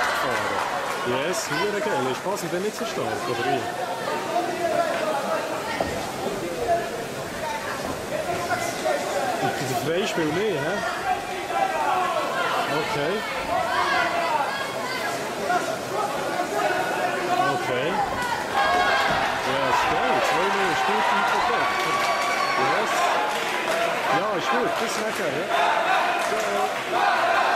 Abgefahren. Yes, hure geil. Ist Basel denn nicht so stark, oder wie? Bei den Freispiel nicht, hä? Okay. Okay. Geil. Zwei Minuten ist gut perfekt. Yes. Ja, ist gut. Bis nachher. Ja. Ciao.